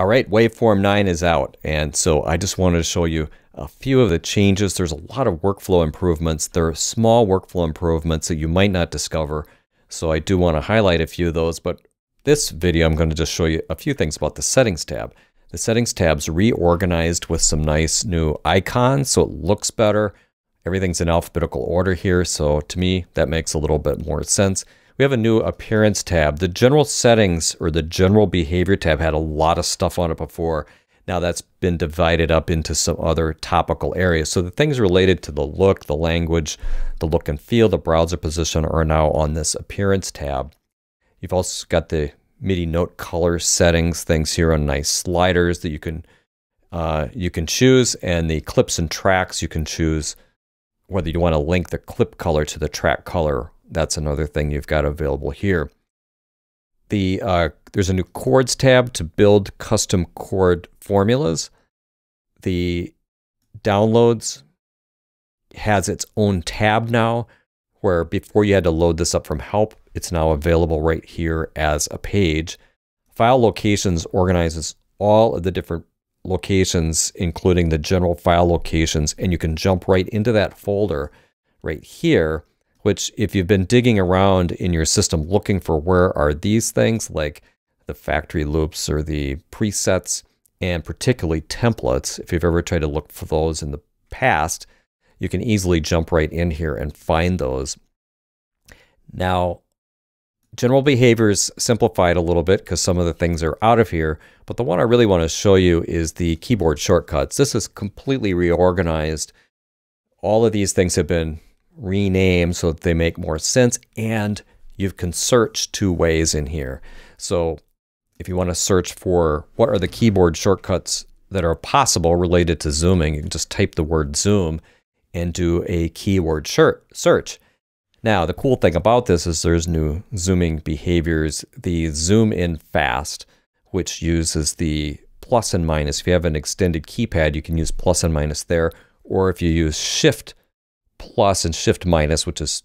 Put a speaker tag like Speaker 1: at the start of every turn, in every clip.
Speaker 1: All right, waveform 9 is out, and so I just wanted to show you a few of the changes. There's a lot of workflow improvements. There are small workflow improvements that you might not discover, so I do want to highlight a few of those, but this video I'm going to just show you a few things about the Settings tab. The Settings tab's reorganized with some nice new icons, so it looks better. Everything's in alphabetical order here, so to me, that makes a little bit more sense. We have a new appearance tab. The general settings or the general behavior tab had a lot of stuff on it before. Now that's been divided up into some other topical areas. So the things related to the look, the language, the look and feel, the browser position are now on this appearance tab. You've also got the MIDI note color settings, things here on nice sliders that you can uh, you can choose, and the clips and tracks you can choose whether you want to link the clip color to the track color that's another thing you've got available here. The uh, There's a new chords tab to build custom chord formulas. The downloads has its own tab now, where before you had to load this up from help, it's now available right here as a page. File locations organizes all of the different locations, including the general file locations, and you can jump right into that folder right here which if you've been digging around in your system looking for where are these things like the factory loops or the presets and particularly templates, if you've ever tried to look for those in the past, you can easily jump right in here and find those. Now, general behaviors simplified a little bit because some of the things are out of here, but the one I really want to show you is the keyboard shortcuts. This is completely reorganized. All of these things have been rename so that they make more sense. And you can search two ways in here. So if you want to search for what are the keyboard shortcuts that are possible related to zooming, you can just type the word zoom and do a keyword search. Now, the cool thing about this is there's new zooming behaviors. The zoom in fast, which uses the plus and minus. If you have an extended keypad, you can use plus and minus there. Or if you use shift plus and shift minus, which is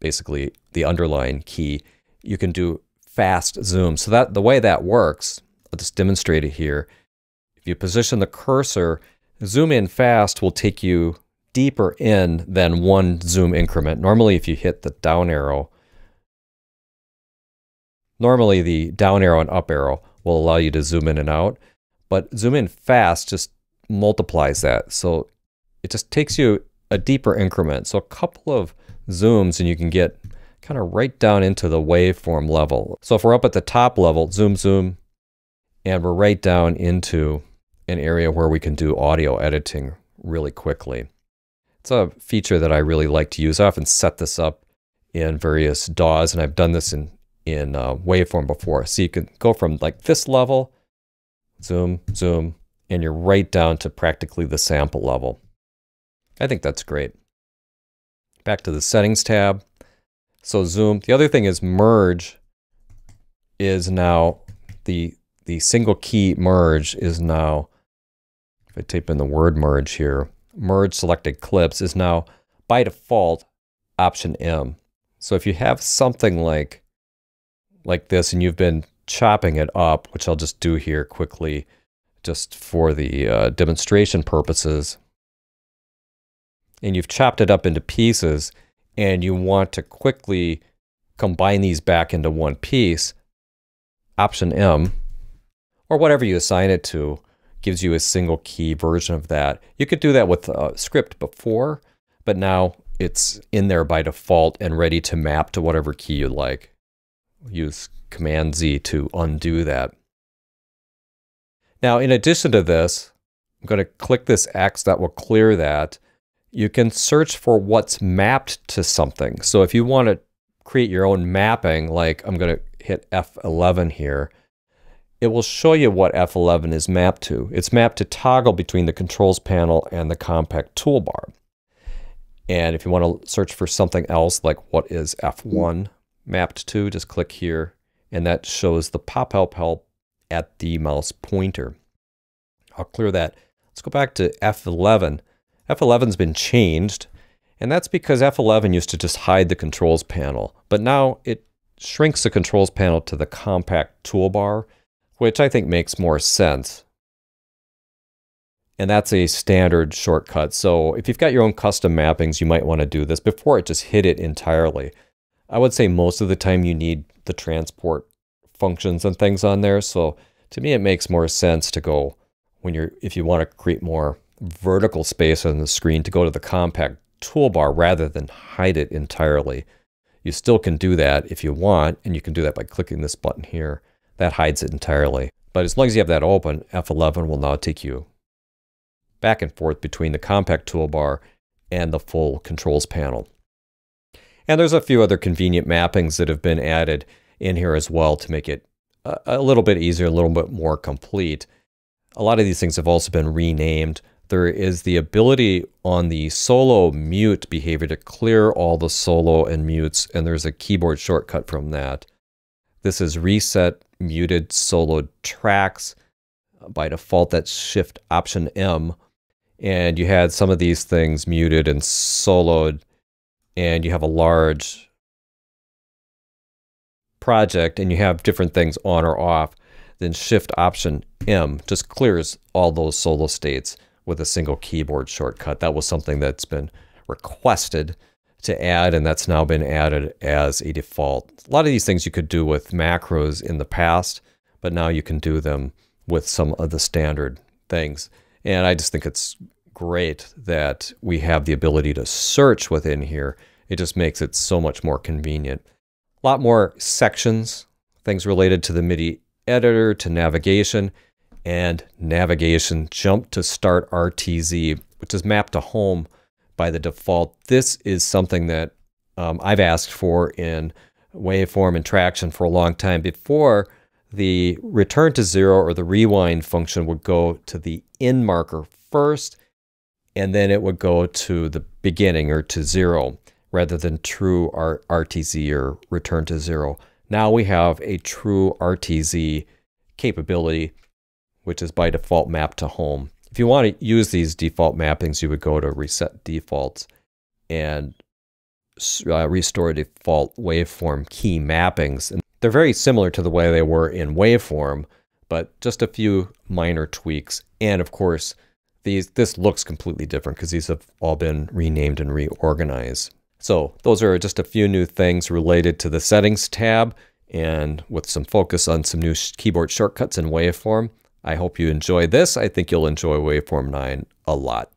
Speaker 1: basically the underline key, you can do fast zoom. So that the way that works, I'll just demonstrate it here. If you position the cursor, zoom in fast will take you deeper in than one zoom increment. Normally, if you hit the down arrow, normally the down arrow and up arrow will allow you to zoom in and out, but zoom in fast just multiplies that. So it just takes you a deeper increment. So a couple of zooms and you can get kind of right down into the waveform level. So if we're up at the top level, zoom, zoom, and we're right down into an area where we can do audio editing really quickly. It's a feature that I really like to use. I often set this up in various DAWs, and I've done this in, in uh, waveform before. So you can go from like this level, zoom, zoom, and you're right down to practically the sample level. I think that's great. Back to the settings tab. So zoom. The other thing is merge is now the the single key merge is now if I type in the word merge here, merge selected clips is now by default option M. So if you have something like like this and you've been chopping it up, which I'll just do here quickly just for the uh, demonstration purposes, and you've chopped it up into pieces and you want to quickly combine these back into one piece, Option M, or whatever you assign it to, gives you a single key version of that. You could do that with a script before, but now it's in there by default and ready to map to whatever key you like. Use Command Z to undo that. Now, in addition to this, I'm going to click this X that will clear that you can search for what's mapped to something. So if you want to create your own mapping, like I'm going to hit F11 here, it will show you what F11 is mapped to. It's mapped to toggle between the controls panel and the compact toolbar. And if you want to search for something else, like what is F1 mapped to, just click here, and that shows the pop help help at the mouse pointer. I'll clear that. Let's go back to F11. F11's been changed, and that's because F11 used to just hide the controls panel, but now it shrinks the controls panel to the compact toolbar, which I think makes more sense. And that's a standard shortcut. So if you've got your own custom mappings, you might want to do this before it just hit it entirely. I would say most of the time you need the transport functions and things on there. So to me, it makes more sense to go when you're, if you want to create more vertical space on the screen to go to the compact toolbar rather than hide it entirely. You still can do that if you want, and you can do that by clicking this button here. That hides it entirely. But as long as you have that open, F11 will now take you back and forth between the compact toolbar and the full controls panel. And there's a few other convenient mappings that have been added in here as well to make it a, little bit easier, a little bit more complete. A lot of these things have also been renamed. There is the ability on the solo mute behavior to clear all the solo and mutes, and there's a keyboard shortcut from that. This is reset muted solo tracks. Uh, by default, that's Shift Option M. And you had some of these things muted and soloed and you have a large project and you have different things on or off, then Shift Option M just clears all those solo states with a single keyboard shortcut. That was something that's been requested to add, and that's now been added as a default. A lot of these things you could do with macros in the past, but now you can do them with some of the standard things. And I just think it's great that we have the ability to search within here. It just makes it so much more convenient. A lot more sections, things related to the MIDI editor, to navigation, and navigation jump to start RTZ, which is mapped to home by the default. This is something that um, I've asked for in waveform and Tracktion for a long time before the return to zero or the rewind function would go to the in marker first and then it would go to the beginning or to zero rather than true R RTZ or return to zero. Now we have a true RTZ capability, which is by default mapped to home. If you want to use these default mappings, you would go to reset defaults and uh, restore default waveform key mappings. And they're very similar to the way they were in waveform, but just a few minor tweaks. And of course, these this looks completely different because these have all been renamed and reorganized. So those are just a few new things related to the settings tab and with some focus on some new keyboard shortcuts in waveform. I hope you enjoy this. I think you'll enjoy waveform 9 a lot.